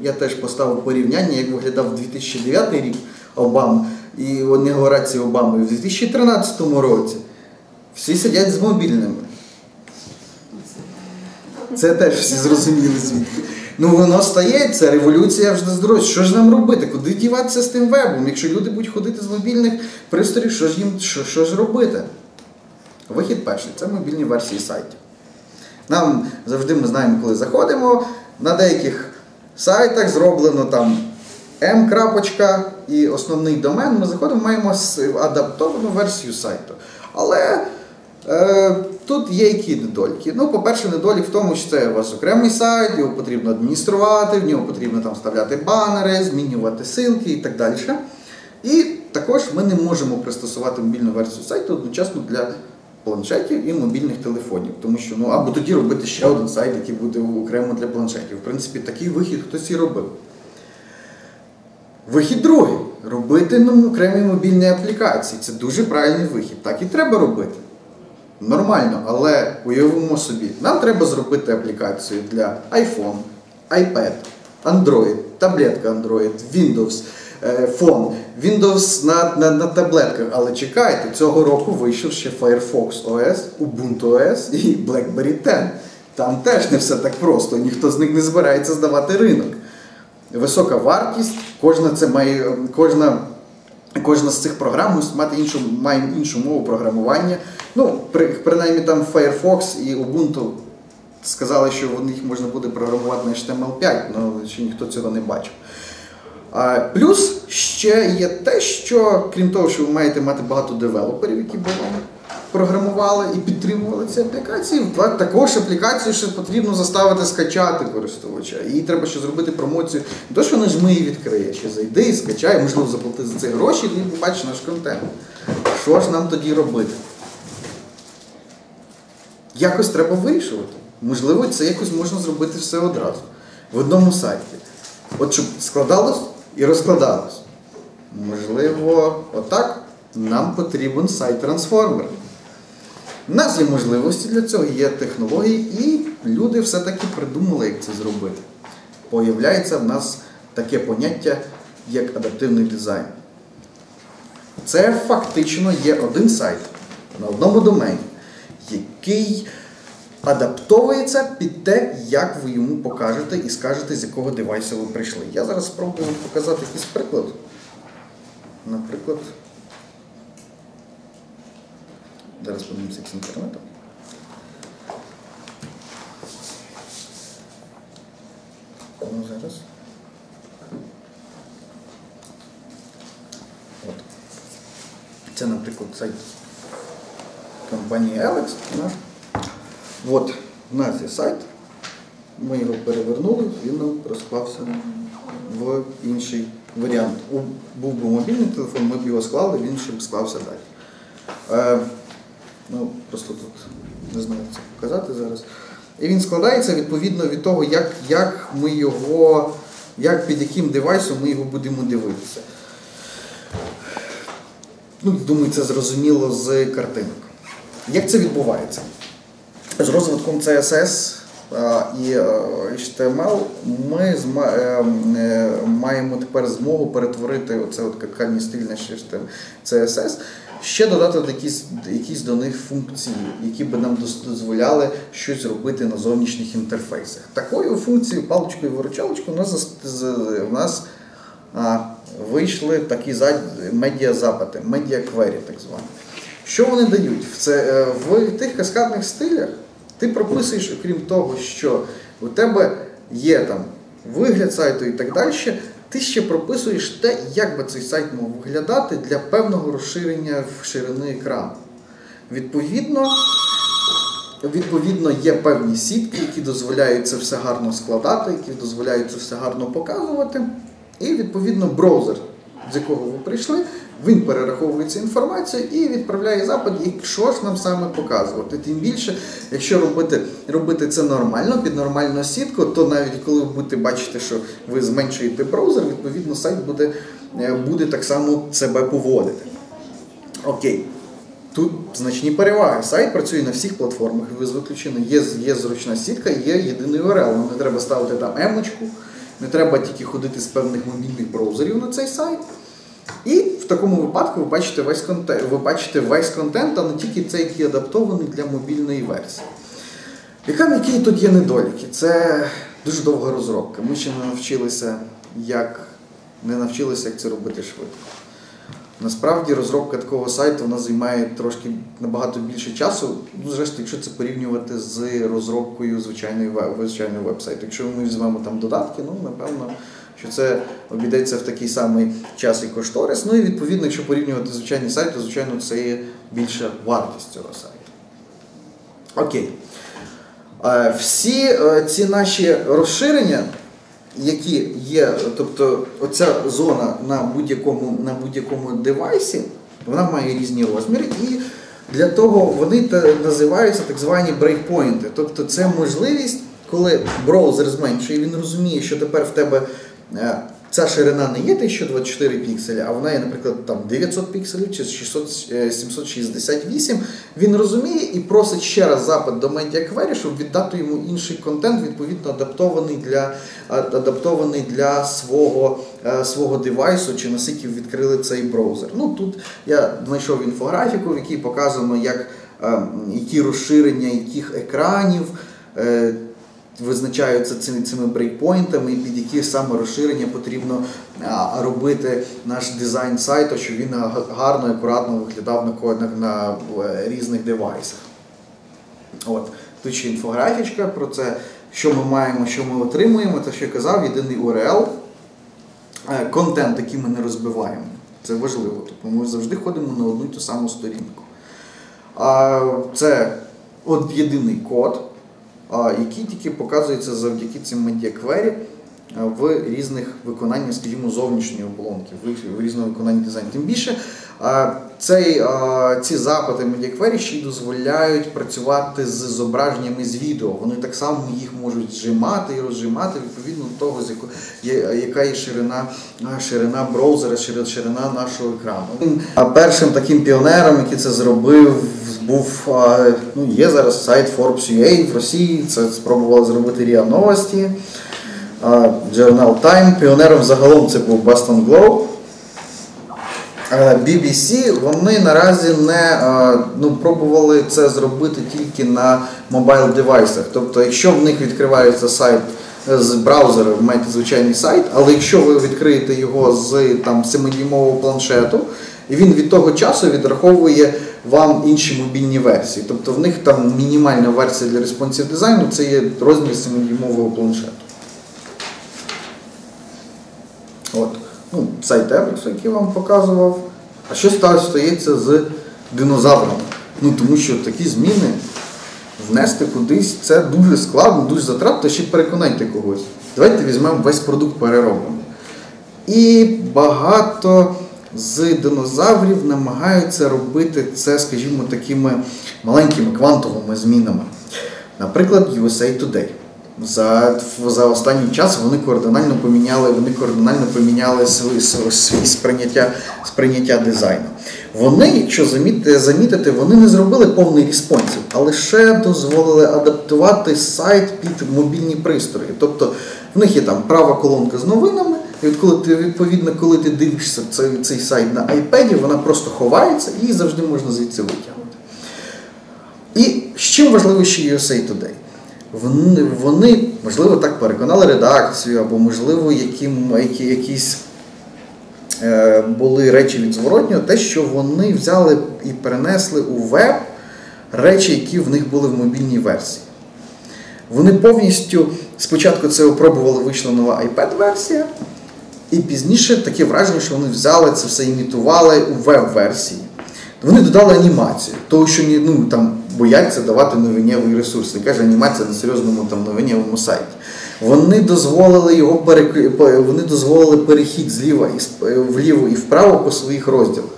я теж поставив порівняння, як виглядав 2009 рік Обам і інаугурації Обами в 2013 році. Всі сидять з мобільними. Це теж всі зрозуміли звідки. Ну воно стається, революція вже здоров'я. Що ж нам робити? Куди діватися з тим вебом? Якщо люди будуть ходити з мобільних пристроїв, що ж їм що, що ж робити? Вихід перший це мобільні версії сайтів. Нам завжди ми знаємо, коли заходимо. На деяких сайтах зроблено там крапочка і основний домен. Ми заходимо, маємо адаптовану версію сайту. Але е, тут є які недоліки. Ну, по-перше, недолік в тому, що це у вас окремий сайт, його потрібно адмініструвати, в нього потрібно там вставляти банери, змінювати ссылки і так далі. І також ми не можемо пристосувати мобільну версію сайту одночасно для планшетів і мобільних телефонів. Тому що ну або тоді робити ще один сайт, який буде окремо для планшетів. В принципі, такий вихід хтось і робив. Вихід другий робити ну, окремі мобільні аплікації. Це дуже правильний вихід. Так і треба робити. Нормально, але уявимо собі, нам треба зробити аплікацію для iPhone, iPad, Android, таблетка Android, Windows, фон, Windows на, на, на таблетках. Але чекайте, цього року вийшов ще Firefox OS, Ubuntu OS і BlackBerry 10. Там теж не все так просто, ніхто з них не збирається здавати ринок. Висока вартість, кожна це має, кожна Кожна з цих програм мусить мати іншу, має іншу мову програмування. Ну, при, принаймні там Firefox і Ubuntu сказали, що в них можна буде програмувати на HTML5, але ще ніхто цього не бачив. Плюс ще є те, що крім того, що ви маєте мати багато девелоперів, які би вам програмували і підтримували ці аплікації, також аплікацію ще потрібно заставити скачати користувача. Їй треба ще зробити промоцію. То, що нажми і відкриє, ще зайди і скачай, можливо, заплати за це гроші і побачиш наш контент. Що ж нам тоді робити? Якось треба вирішувати. Можливо, це якось можна зробити все одразу. В одному сайті. От щоб складалось і розкладалось. Можливо, отак нам потрібен сайт-трансформер. У нас є можливості для цього, є технології, і люди все-таки придумали, як це зробити. Появляється в нас таке поняття, як адаптивний дизайн. Це фактично є один сайт на одному домені, який адаптовується під те, як ви йому покажете і скажете, з якого девайсу ви прийшли. Я зараз спробую вам показати якийсь приклад. Наприклад, Зараз подивимося з інтернетом. Ну, зараз. От. Це, наприклад, сайт компанії Alex. От, у нас є сайт. Ми його перевернули, він нам розклався в інший варіант. Був би мобільний телефон, ми б його склали, він ще б склався далі. Е, ну, просто тут не знаю, це показати зараз. І він складається відповідно від того, як, як ми його, як під яким девайсом ми його будемо дивитися. Ну, думаю, це зрозуміло з картинок. Як це відбувається? З розвитком CSS і е, HTML ми е, е, маємо тепер змогу перетворити оце от какальні стильне CSS, ще додати якісь, якісь до них функції, які би нам дозволяли щось робити на зовнішніх інтерфейсах. Такою функцією, паличкою виручалочкою, у нас, у нас вийшли такі за- медіазапити, медіаквері так звані. Що вони дають? Це, в тих каскадних стилях ти прописуєш, окрім того, що у тебе є там вигляд сайту і так далі, ти ще прописуєш те, як би цей сайт мав виглядати для певного розширення в ширини екрану. Відповідно, Відповідно, є певні сітки, які дозволяють це все гарно складати, які дозволяють це все гарно показувати. І відповідно браузер, з якого ви прийшли, він перераховує цю інформацію і відправляє запит, і що ж нам саме показувати. Тим більше, якщо робити, робити це нормально, під нормальну сітку, то навіть коли ви будете бачити, що ви зменшуєте браузер, відповідно сайт буде, е, буде так само себе поводити. Окей. Тут значні переваги. Сайт працює на всіх платформах, без виключення. Є, є зручна сітка, є єдиний URL. Не треба ставити там емочку, не треба тільки ходити з певних мобільних браузерів на цей сайт. І в такому випадку ви бачите весь контент, ви бачите весь контент, а не тільки цей, який адаптований для мобільної версії. Яка, які тут є недоліки? Це дуже довга розробка. Ми ще не навчилися, як не навчилися, як це робити швидко. Насправді розробка такого сайту вона займає трошки набагато більше часу. Ну, зрештою, якщо це порівнювати з розробкою звичайної звичайного веб-сайту. Якщо ми візьмемо там додатки, ну напевно, що це обійдеться в такий самий час і кошторис. Ну і відповідно, якщо порівнювати звичайний сайт, то звичайно це є більша вартість цього сайту. Окей. Е, Всі е, ці наші розширення які є, тобто оця зона на будь-якому будь-якому девайсі, вона має різні розміри, і для того вони називаються так звані брейкпойнти. Тобто це можливість, коли браузер зменшує, він розуміє, що тепер в тебе ця ширина не є 1024 пікселі, а вона є, наприклад, там 900 пікселів чи 600, е, 768. Він розуміє і просить ще раз запит до MediaQuery, щоб віддати йому інший контент, відповідно адаптований для, адаптований для свого, е, свого девайсу, чи наскільки відкрили цей браузер. Ну тут я знайшов інфографіку, в якій показано, як, е, які розширення яких екранів. Визначаються цими, цими брейкпойнтами, і під які саме розширення потрібно робити наш дизайн сайту, щоб він гарно і акуратно виглядав на, на е, різних девайсах. От. Тут ще інфографічка про це, що ми маємо, що ми отримуємо, те, що я казав, єдиний URL, е, контент, який ми не розбиваємо. Це важливо. Тобто ми завжди ходимо на одну і ту саму сторінку. Це от єдиний код, який тільки показується завдяки цим медіаквері в різних виконаннях, скажімо, зовнішньої оболонки, в- різному виконанні дизайну. Тим більше а, цей, ці запити медіаквері ще й дозволяють працювати з зображеннями з відео. Вони так само їх можуть зжимати і розжимати відповідно до того, з яко- яка є ширина, ширина браузера, ширина нашого екрану. А першим таким піонером, який це зробив, був ну, є зараз сайт Forbes.ua в Росії. Це спробували зробити РІА Новості. Journal Time. Піонером загалом це був Boston Globe. Е, BBC вони наразі не е, ну, пробували це зробити тільки на мобайл девайсах. Тобто, якщо в них відкривається сайт з браузера, ви маєте звичайний сайт, але якщо ви відкриєте його з там 7-дюймового планшету, він від того часу відраховує вам інші мобільні версії. Тобто в них там мінімальна версія для responsive дизайну це є розмір 7-дюймового планшету. От. Ну, сайт Ебексу, який я вам показував. А що стається з динозаврами? Ну тому що такі зміни внести кудись це дуже складно, дуже затратно, ще переконайте когось. Давайте візьмемо весь продукт переробимо. І багато з динозаврів намагаються робити це, скажімо, такими маленькими квантовими змінами. Наприклад, USA Today. За, за останній час вони кардинально поміняли, вони кардинально поміняли свої, свої сприйняття, сприйняття дизайну. Вони, якщо замітити, вони не зробили повний респонсів, а лише дозволили адаптувати сайт під мобільні пристрої. Тобто в них є там права колонка з новинами, і от коли ти, відповідно, коли ти дивишся цей, цей сайт на iPad, вона просто ховається і завжди можна звідси витягнути. І з чим важливо ще USA Today? Вони, вони, можливо, так переконали редакцію, або, можливо, які, які, якісь е, були речі від зворотнього, те, що вони взяли і перенесли у веб речі, які в них були в мобільній версії. Вони повністю спочатку це опробували, вийшла нова iPad-версія, і пізніше таке враження, що вони взяли це все імітували у веб-версії. Вони додали анімацію, того, що ну, там, бояться давати новинєвий ресурс. Не каже анімація на серйозному там, новинєвому сайті. Вони дозволили його перек... вони дозволили перехід зліва і вліво і вправо по своїх розділах.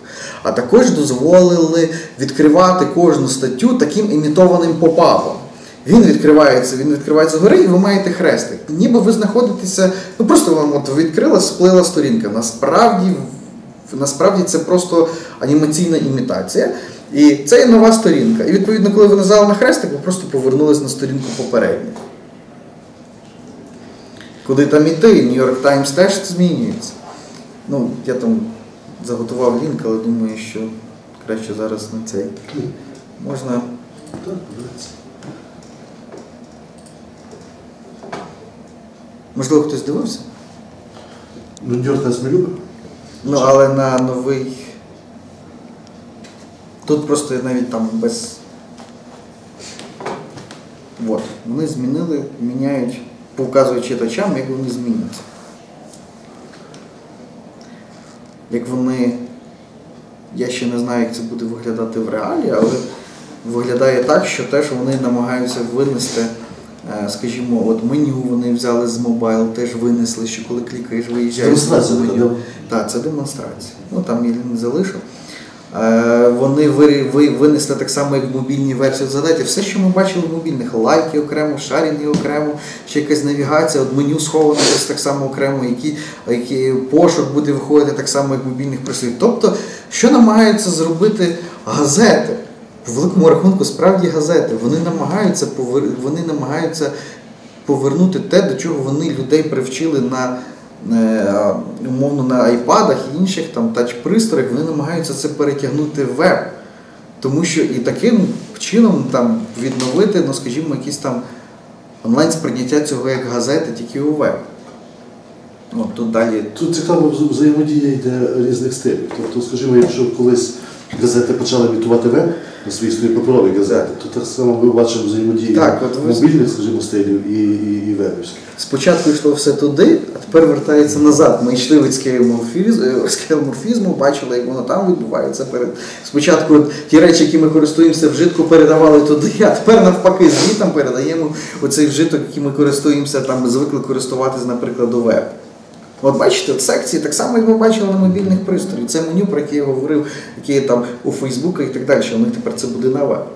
А також дозволили відкривати кожну статтю таким імітованим попапом. Він відкривається, він відкривається згори, і ви маєте хрестик. Ніби ви знаходитеся, ну просто вам от відкрила, сплила сторінка. Насправді, насправді це просто анімаційна імітація. І це є нова сторінка. І відповідно, коли ви нажали на хрестик, ви просто повернулись на сторінку попередню. Куди там іти, York Times теж змінюється. Ну, я там заготував лінк, але думаю, що краще зараз на цей. Можна. Можливо, хтось дивився? Ну, Нью-Йорк нас не любить. Ну, але на новий. Тут просто навіть там без. От. Вони змінили, міняють, показують читачам, як вони зміняться. Як вони. Я ще не знаю, як це буде виглядати в реалі, але виглядає так, що теж вони намагаються винести. Е, Скажімо, от меню вони взяли з мобайл, теж винесли, що коли клікаєш, виїжджаєш. Демонстрація. Так, це демонстрація. Ну там я не залишив. Е, Вони ви- ви- винесли так само, як в мобільній версії. Згадайте, все, що ми бачили в мобільних, лайки окремо, шарінги окремо, ще якась навігація, от меню сховане десь так само окремо, які, які пошук буде виходити так само, як в мобільних пристроїв. Тобто, що намагаються зробити газети? В великому рахунку справді газети. Вони намагаються вони намагаються повернути те, до чого вони людей привчили на умовно на айпадах і інших там тач-пристроях, вони намагаються це перетягнути в веб. Тому що і таким чином там відновити, ну скажімо, якісь там онлайн сприйняття цього як газети, тільки у веб. От тут далі. Тут цікаво взаємодія йде різних стилів. Тобто, скажімо, якщо колись газети почали імітувати веб на своїй своїй паперовій газети, то так само ми бачимо взаємодію Так, от ви- мобільних, скажімо, стилів і, і, і вебівських. Спочатку йшло все туди, а тепер вертається назад. Ми йшли від скеоморфізму, скеоморфізму, бачили, як воно там відбувається. Перед... Спочатку от ті речі, які ми користуємося вжитку, передавали туди, а тепер навпаки звітом передаємо оцей вжиток, який ми користуємося, там звикли користуватися, наприклад, у веб. От бачите, от секції так само, як ми бачили на мобільних пристроях. Це меню, про яке я говорив, яке є там у Фейсбука і так далі, у них тепер це буде на веб.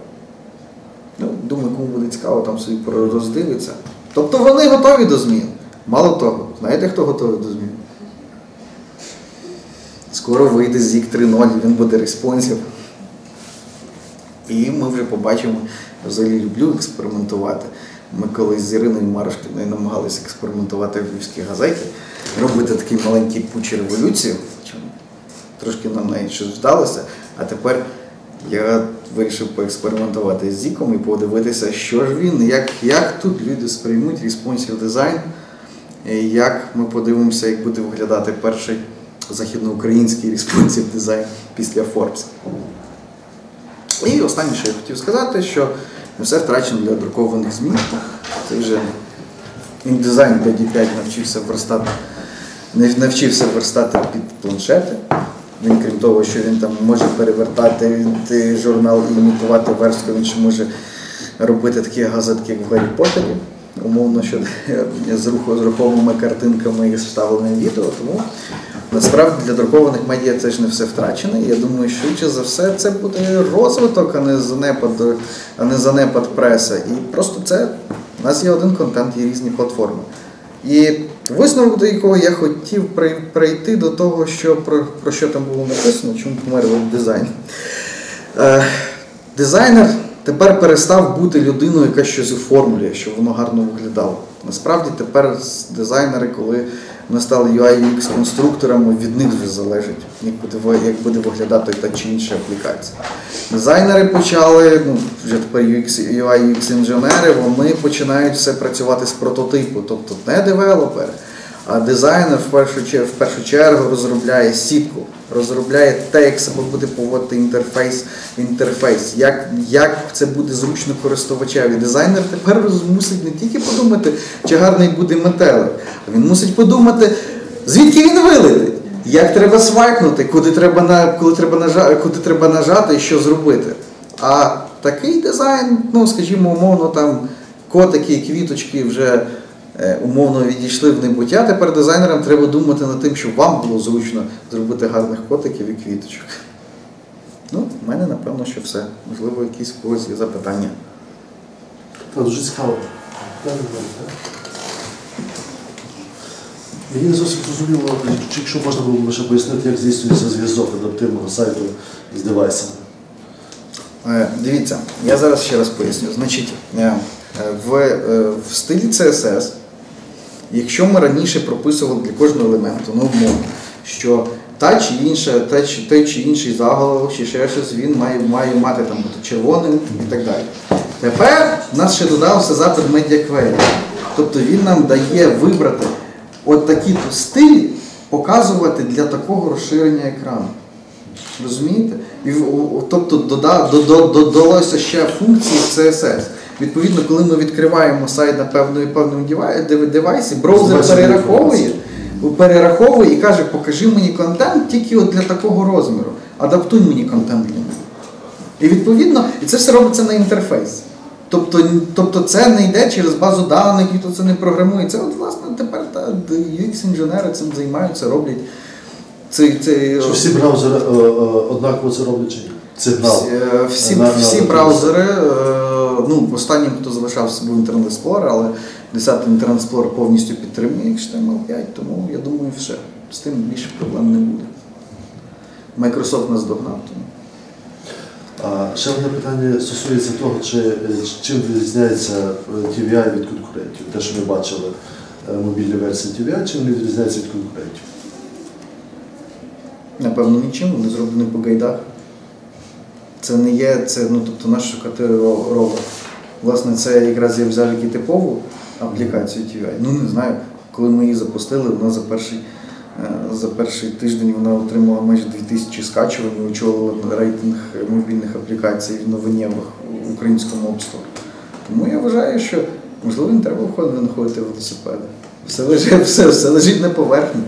Ну, думаю, кому буде цікаво, там собі роздивиться. Тобто вони готові до змін. Мало того, знаєте, хто готовий до змін? Скоро вийде ZIG 3.0, він буде респонсів. І ми вже побачимо, я взагалі люблю експериментувати. Ми колись з Іриною Марашкіною намагалися експериментувати в львівській газеті, робити такий маленький пуч революцію. Трошки нам навіть щось вдалося, а тепер я вирішив поекспериментувати з Зіком і подивитися, що ж він, як, як тут люди сприймуть респонсів дизайн як ми подивимося, як буде виглядати перший західноукраїнський респонсів дизайн після Forbes. І останнє, що я хотів сказати, що не все втрачено для друкованих ЗМІ. Це вже індизайн 5.5 навчився верстати, навчився верстати під планшети. Він, крім того, що він там може перевертати журнал і імітувати верстку, він ще може робити такі газетки, як в Гаррі Поттері, умовно, що з руху- з рухомими картинками і вставленим відео. Тому насправді для друкованих медіа це ж не все втрачено. Я думаю, швидше за все це буде розвиток, а не занепад, а не занепад преса. І просто це у нас є один контент, є різні платформи. І висновок, до якого я хотів прийти до того, що про, про що там було написано, чому помер веб-дизайн. Е, дизайнер тепер перестав бути людиною, яка щось оформлює, щоб воно гарно виглядало. Насправді тепер дизайнери, коли вони стали UI UX конструкторами, від них вже залежить, як буде, як буде виглядати та чи інша аплікація. Дизайнери почали, ну вже тепер UX, UI UX інженери, вони починають все працювати з прототипу, тобто не девелопери. А дизайнер в першу, в першу чергу розробляє сітку, розробляє те, як себе буде поводити інтерфейс, інтерфейс, як, як це буде зручно користувачеві. Дизайнер тепер мусить не тільки подумати, чи гарний буде метелик, а він мусить подумати, звідки він вилетить, як треба свайкнути, куди треба, на, коли треба, нажа, куди треба нажати і що зробити. А такий дизайн, ну скажімо, умовно, там котики квіточки вже умовно відійшли в небуття. Тепер дизайнерам треба думати над тим, щоб вам було зручно зробити гарних котиків і квіточок. Ну, в мене напевно, що все. Можливо, якісь когось є запитання. Та дуже цікаво. Мені не зовсім зрозуміло, чи якщо можна було лише пояснити, як здійснюється зв'язок адаптивного сайту з девайсами. Е, Дивіться, я зараз ще раз поясню. Значить, е, е, в, е, в стилі CSS, якщо ми раніше прописували для кожного елементу, ну умовно, що та чи інша, та чи, той чи інший заголовок, чи ще щось, він має, має мати там бути червоним і так далі. Тепер в нас ще додався запит Query. Тобто він нам дає вибрати от такі стилі, показувати для такого розширення екрану. Розумієте? І, тобто дода, до- до- додалося ще функції CSS. Відповідно, коли ми відкриваємо сайт на певному певному девайсі, браузер перераховує, перераховує і каже, покажи мені контент тільки от для такого розміру. Адаптуй мені контент для нього. І відповідно, і це все робиться на інтерфейсі. Тобто, тобто це не йде через базу даних, ніхто це не програмує. Це от, власне, тепер та, UX-інженери цим займаються, роблять. Це, це, Чи всі браузери е, е, однаково це роблять чи ні? Сигнал. всі, е, всі, всі браузери, е, ну, останнім, хто залишався, був Internet Explorer, але 10-й Internet Explorer повністю підтримує HTML5, тому я думаю, все. З тим більше проблем не буде. Microsoft нас догнав. Тому. А ще одне питання стосується того, чи, чим відрізняється е, TVI від конкурентів. Те, що ми бачили е, мобільні версії TVI, чим вони відрізняються від конкурентів. Напевно, нічим, вони зроблені по гайдах. Це не є, це, ну, тобто наш шукати ро- ровер. Власне, це якраз я взяв як і типову аплікацію TVI. Ну не знаю, коли ми її запустили, вона за перший, е, за перший тиждень вона отримала майже 2000 скачувань очолила рейтинг мобільних аплікацій в новинєвих в українському App Тому я вважаю, що можливо не треба виходити виходити велосипеди. Все лежить, все, все лежить на поверхні.